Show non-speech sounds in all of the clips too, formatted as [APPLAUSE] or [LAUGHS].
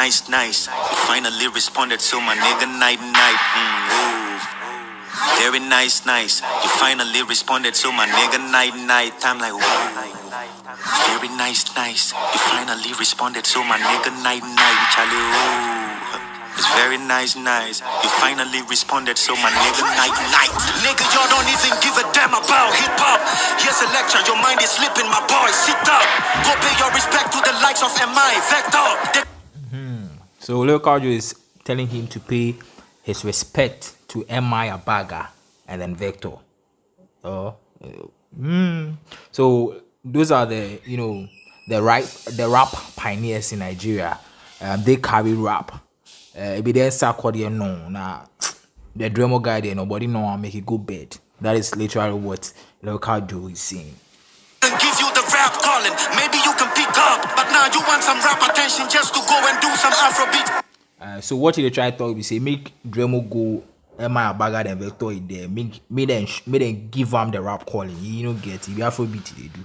Nice, nice. You finally responded, so my nigga, night, night. Mm. Very nice, nice. You finally responded, so my nigga, night, night. I'm like, ooh. Very nice, nice. You finally responded, so my nigga, night, night. Charlie. It's very nice, nice. You finally responded, so my nigga, night, night. Nigga, y'all don't even give a damn about hip hop. Here's a lecture, your mind is slipping, my boy. Sit up. Go pay your respect to the likes of MI, Vector. So Lyrical Joe is telling him to pay his respect to M.I. Abaga and then Vector. Oh, hmm. So those are the you know the right the rap pioneers in Nigeria. Um, they carry rap. Uh, they start calling no, nah, the Dremo guy there nobody know make it go bed. That is literally what Lyrical Joe is saying. Can give you the rap calling. Maybe you can pick up, but now you want some rap attention just to go and do some Afrobeat. Uh, so what did they try to talk be say make Dremo go M.I. Abaga and Vector in there. Make make them sh- make them give am the rap calling. You know get it. Be Afrobeat they do.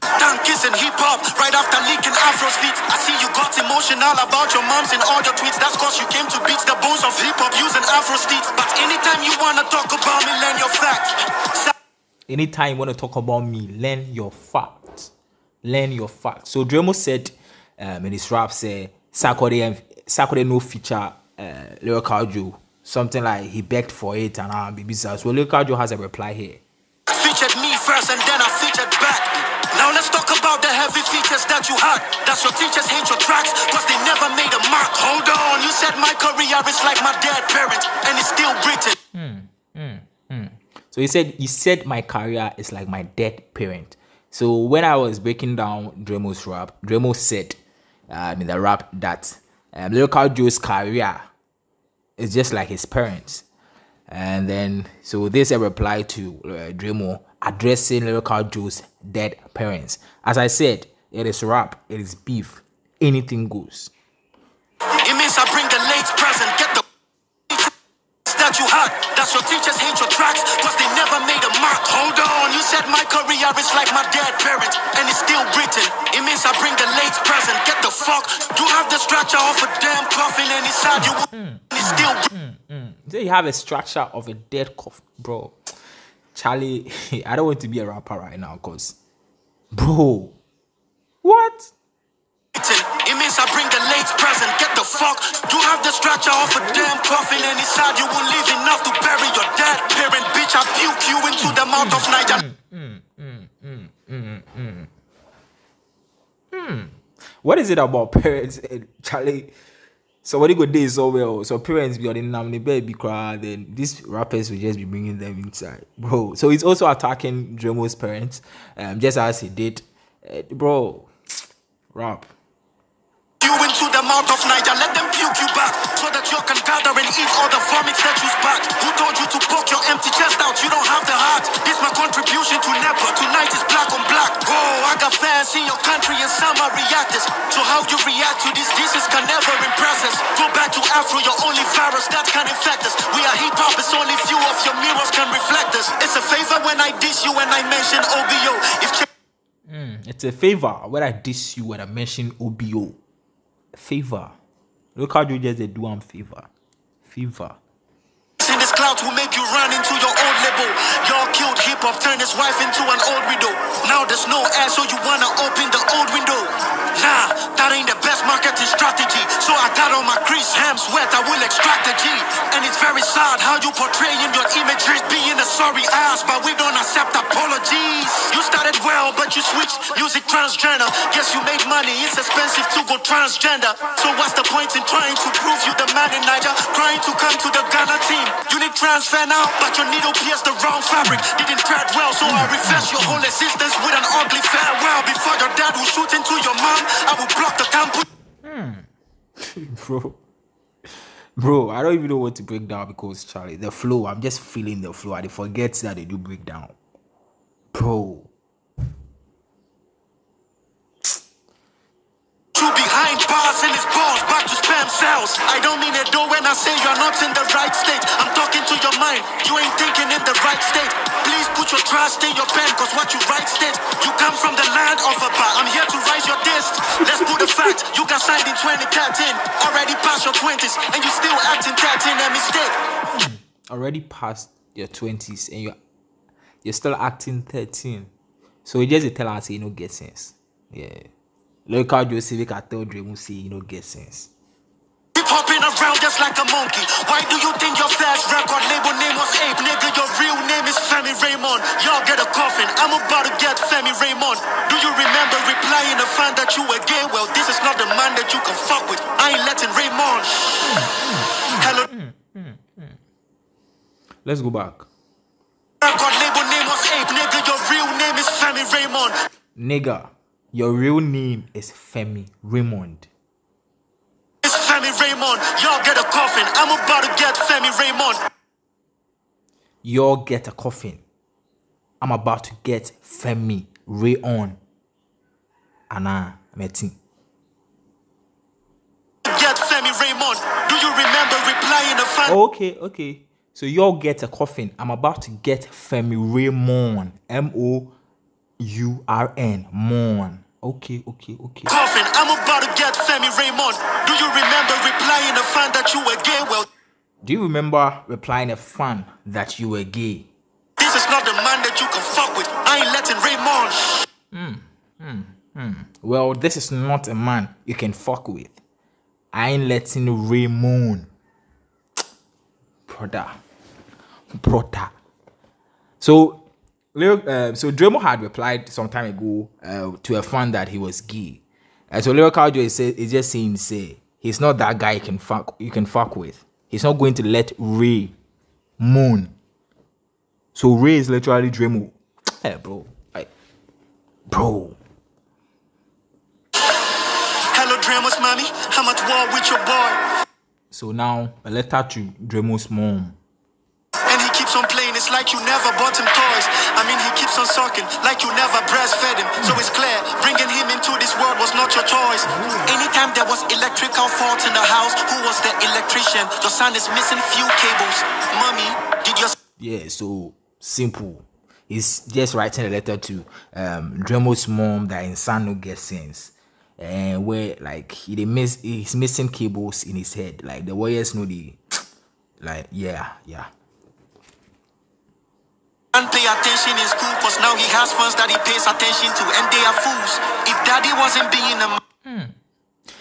Done kissing hip hop right after leaking Afro's feet. I see you got emotional about your moms and all your tweets. That's cause you came to beat the bones of hip hop using Afro steeds. But anytime you wanna talk about me, learn your facts. Anytime you want to talk about me, learn your facts. Learn your facts. So Dremo said um, in his rap say Sarkodie and Sarkodie no feature uh, Lyrical Joe. Something like he begged for it and uh, baby So Lyrical Joe has a reply here. featured me first and then I featured back. Now let's talk about the heavy features that you had. That's your teachers hate your tracks, cause they never made a mark. Hold on, you said my career is like my dead parent, and it's still Britain. So he said he said my career is like my dead parent. So when I was breaking down Dremo's rap, Dremo said um, in the rap that um, Lyrical Joe's career is just like his parents. And then so this a reply to uh, Dremo addressing Lyrical Joe's dead parents. As I said, it is rap, it is beef, anything goes. That you had. That's your teachers hate your tracks, cause they never made a mark. Hold on, you said my career is like my dead parent, and it's still Britain. It means I bring the late present, get the fuck. You have the structure of a damn coffin, and inside you, and it's still Britain. Say you have a structure of a dead cough, bro. Charlie, [LAUGHS] I don't want to be a rapper right now, cause, bro, what? It means I bring the late present, get the fuck. You have the structure of a damn coffin, and inside you won't leave enough to bury your dead parent. Bitch, I puke you into the mouth of Niger. Mm, mm, mm, hmm. What is it about parents, eh, Charlie? Somebody go day so well, so parents be on the name the baby cry, then these rappers will just be bringing them inside, bro. So he's also attacking Dremo's parents, um, just as he did, uh, bro. Rap. you into the mouth of Niger. Let them you so that you can gather and eat all the vomits that you spat. Who told you to poke your empty chest out? You don't have the heart. This my contribution to Nepa. Tonight is black on black. Oh, I got fans in your country and some are reactors. So how you react to this dishes can never impress us. Go back to Afro, your only virus that can infect us. We are hip hop, it's only few of your mirrors can reflect us. It's a favor when I diss you when I mention OBO. If hmm, It's a favor when I diss you when I mention OBO. Favor. Look how you just do am favor. Favor. In this clout will make you run into your old label. Y'all killed hip hop, turned his wife into an old widow. Now there's no air, so you wanna open the old window. Nah, that ain't the best marketing strategy. So I got on my Chris Hemsworth, I will extract the G. And it's very sad how you portraying your imagery. Being a sorry ass, but we don't accept apologies. You started well, but you switched music transgender. Guess you made money, it's expensive to go transgender. So what's the point in trying to prove you the man in Niger? Trying to come to the Ghana team. You need transfer now, but your needle pierced the wrong fabric. Didn't tread well, so I reverse your whole existence with an ugly farewell. Before your dad will shoot into your mom, I will block the campus. [LAUGHS] bro. Bro, I don't even know what to break down because Charlie, the flow, I'm just feeling the flow. I forget that they do break down. Bro. Two behind bars his balls back to spam cell. house. I don't mean when I say you're not in the right state. I'm talking to your mind. You ain't thinking in the right state. Put your trust in your pen, cause what you write states. You come from the land of a bar. I'm here to rise your dist. Let's put the fact. You got signed in 2013. Already past your 20s, and you still acting 13 a mistake. Already past your 20s, and you're you're still acting 13. So you just tell us you know get sense. Yeah. Look how Joseph I told you say you know get sense. Hopping around just like a monkey. Why do you think your fast record label name was Ape? Nigga, your real name is Femi Raymond. Y'all get a coffin. I'm about to get Femi Raymond. Do you remember replying to find that you were gay? Well, this is not the man that you can fuck with. I ain't letting Raymond. Hello. Let's go back. Record label name was Ape. Nigga, your real name is Femi Raymond. Nigga, your real name is Femi Raymond. Coffin. I'm about to get Femi Raymond. Y'all get a coffin. I'm about to get Femi Ray on. Anna Metin. Get Femi Raymond. Do you remember replying to fan? Okay, okay. So y'all get a coffin. I'm about to get Femi Raymond. M O U R N. Mon. Okay, okay, okay. coffin. I'm about to get Femi Raymond. Do you remember replying a fan that you were gay? Well, Do you remember replying a fan that you were gay? this is not the man that you can fuck with. I ain't letting Raymond. Well, this is not a man you can fuck with. I ain't letting Raymond. Brother. Brother. So, uh, so Dremo had replied some time ago uh, to a fan that he was gay. And so Lyrical Joe is, say, is just saying, say, he's not that guy you can fuck you can fuck with. He's not going to let Ray moon. So Ray is literally Dremo. Hey, bro. Like, bro. Hello, Dremo's, mommy. I'm at war with your boy. So now a letter to Dremo's mom. And he keeps on playing, it's like you never bought him toys. I mean, he keeps on sucking, like you never breastfed him. So it's clear, bringing him into this world was not your choice. Anytime there was electrical fault in the house, who was the electrician? Your son is missing few cables. Mommy, did your Yeah, so simple. He's just writing a letter to um Dremo's mom that his son no get sense. And where like he miss he's missing cables in his head. Like the warriors know the like yeah, yeah. Son pay attention in school? Cause now he has fans that he pays attention to, and they are fools. If daddy wasn't being a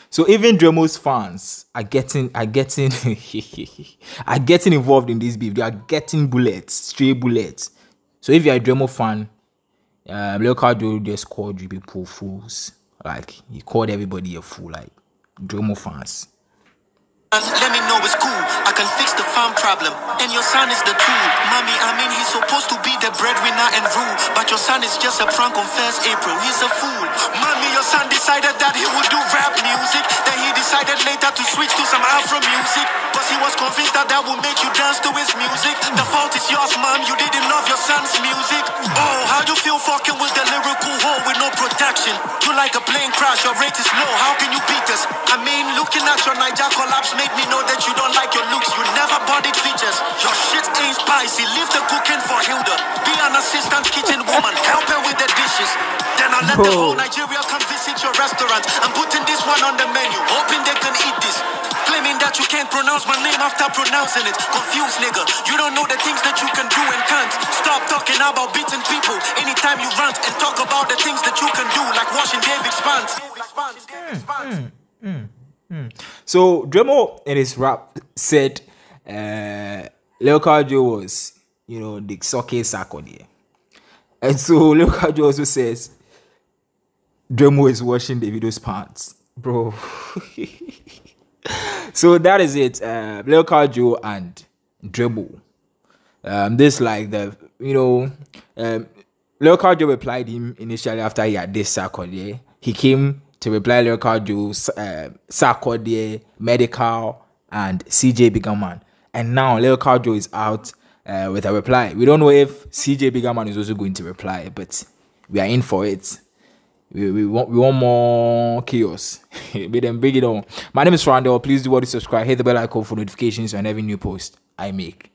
So even Dremo's fans are getting are getting [LAUGHS] are getting involved in this beef. They are getting bullets, stray bullets. So if you're a Dremo fan, um, local Joe just called you people fools. Like he called everybody a fool. Like Dremo fans. Let me know it's cool. I can fix the farm problem. And your son is the tool. Mommy, I mean, he's supposed to be the breadwinner and rule. But your son is just a prank on 1st April. He's a fool. Mommy, your son decided that he would do rap music. Then he decided later to switch to some Afro music. But he was that would make you dance to his music. The fault is yours, mom. You didn't love your son's music. Oh, how do you feel fucking with the lyrical hole with no protection? You like a plane crash, your rate is low. How can you beat us? I mean, looking at your Niger collapse made me know that you don't like your looks. You never bodied features. Your shit ain't spicy. Leave the cooking for Hilda. Be an assistant kitchen woman. Help her with the dishes. Then I'll let the whole Nigeria come visit your restaurant. I'm putting this one on the menu, hoping they can eat this. Claiming that you can't pronounce my name after pronouncing it. Confused nigga. You don't know the things that you can do and can't. Stop talking about beating people. Anytime you rant and talk about the things that you can do, like washing David's pants. So Dremo in his rap said uh Local Joe was, you know, the socket Sarkodie. And so [LAUGHS] Local Joe also says Dremo is washing Davido's pants. Bro. [LAUGHS] [LAUGHS] so that is it. Uh Local Joe and Dremo. Um this like the you know um Local Joe replied him initially after he had this Sarkodie. He came to reply Local Joe, uh, Sarkodie, Medikal, and CJ Biggerman. And now Local Joe is out uh, with a reply. We don't know if CJ Biggerman is also going to reply, but we are in for it. We, we want we want more chaos. [LAUGHS] Them bring it on. My name is Randall. Please do what to subscribe, hit the bell icon for notifications on every new post I make.